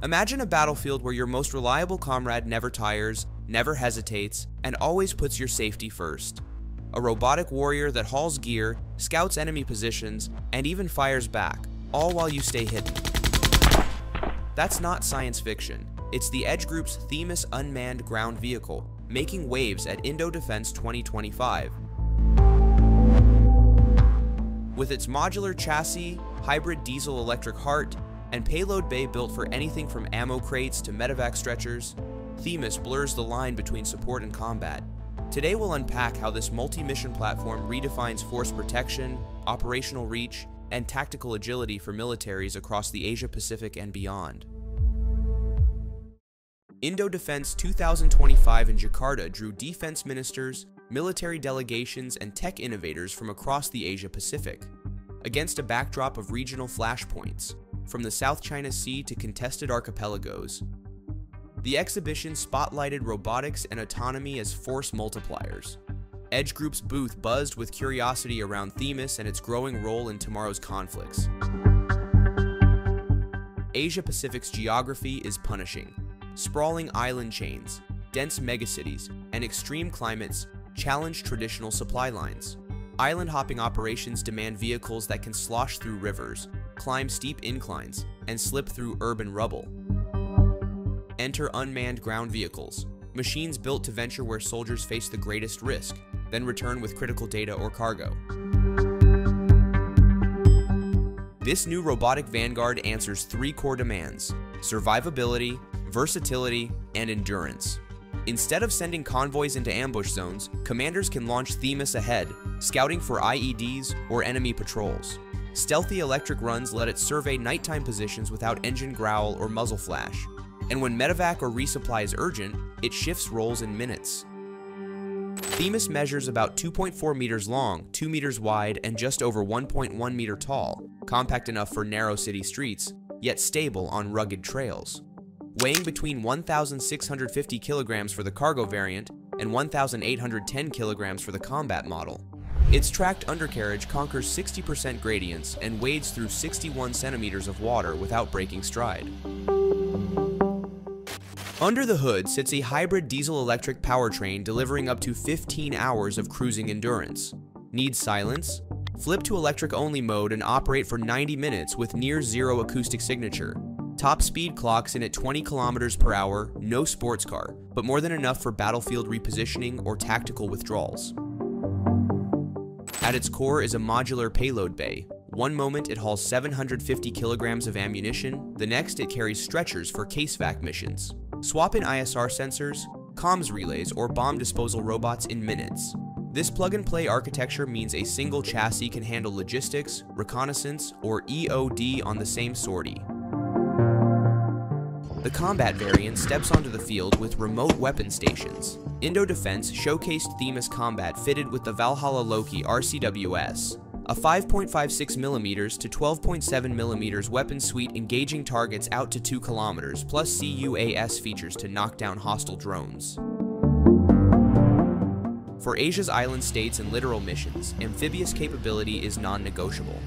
Imagine a battlefield where your most reliable comrade never tires, never hesitates, and always puts your safety first. A robotic warrior that hauls gear, scouts enemy positions, and even fires back, all while you stay hidden. That's not science fiction. It's the Edge Group's Themis unmanned ground vehicle, making waves at Indo Defense 2025. With its modular chassis, hybrid diesel-electric heart, and payload bay built for anything from ammo crates to medevac stretchers, Themis blurs the line between support and combat. Today we'll unpack how this multi-mission platform redefines force protection, operational reach, and tactical agility for militaries across the Asia-Pacific and beyond. Indo Defense 2025 in Jakarta drew defense ministers, military delegations, and tech innovators from across the Asia-Pacific. Against a backdrop of regional flashpoints, from the South China Sea to contested archipelagos, the exhibition spotlighted robotics and autonomy as force multipliers. Edge Group's booth buzzed with curiosity around Themis and its growing role in tomorrow's conflicts. Asia Pacific's geography is punishing. Sprawling island chains, dense megacities, and extreme climates challenge traditional supply lines. Island hopping operations demand vehicles that can slosh through rivers, climb steep inclines, and slip through urban rubble. Enter unmanned ground vehicles, machines built to venture where soldiers face the greatest risk, then return with critical data or cargo. This new robotic vanguard answers three core demands survivability, versatility, and endurance. Instead of sending convoys into ambush zones, commanders can launch Themis ahead, scouting for IEDs or enemy patrols. Stealthy electric runs let it survey nighttime positions without engine growl or muzzle flash. And when medevac or resupply is urgent, it shifts roles in minutes. Themis measures about 2.4 meters long, 2 meters wide, and just over 1.1 meter tall, compact enough for narrow city streets, yet stable on rugged trails. Weighing between 1,650 kilograms for the cargo variant and 1,810 kilograms for the combat model, its tracked undercarriage conquers 60% gradients and wades through 61 centimeters of water without breaking stride. Under the hood sits a hybrid diesel-electric powertrain delivering up to 15 hours of cruising endurance. Needs silence? Flip to electric-only mode and operate for 90 minutes with near-zero acoustic signature. Top speed clocks in at 20 kilometers per hour, no sports car, but more than enough for battlefield repositioning or tactical withdrawals. At its core is a modular payload bay. One moment it hauls 750 kilograms of ammunition, the next it carries stretchers for CASEVAC missions. Swap in ISR sensors, comms relays, or bomb disposal robots in minutes. This plug-and-play architecture means a single chassis can handle logistics, reconnaissance, or EOD on the same sortie. The combat variant steps onto the field with remote weapon stations. Indo Defense showcased Themis combat fitted with the Valhalla Loki RCWS, a 5.56mm to 12.7mm weapon suite engaging targets out to 2 km, plus CUAS features to knock down hostile drones. For Asia's island states and littoral missions, amphibious capability is non-negotiable.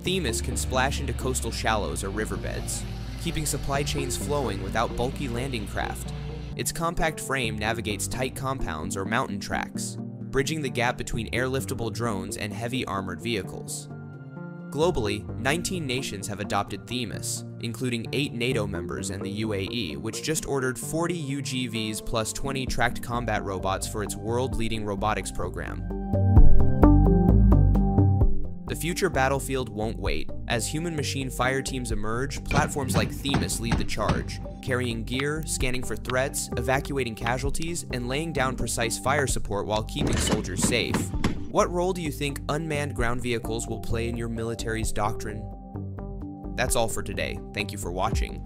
Themis can splash into coastal shallows or riverbeds, keeping supply chains flowing without bulky landing craft. Its compact frame navigates tight compounds or mountain tracks, bridging the gap between airliftable drones and heavy armored vehicles. Globally, 19 nations have adopted Themis, including 8 NATO members and the UAE, which just ordered 40 UGVs plus 20 tracked combat robots for its world-leading robotics program. The future battlefield won't wait. As human-machine fire teams emerge, platforms like Themis lead the charge, carrying gear, scanning for threats, evacuating casualties, and laying down precise fire support while keeping soldiers safe. What role do you think unmanned ground vehicles will play in your military's doctrine? That's all for today. Thank you for watching.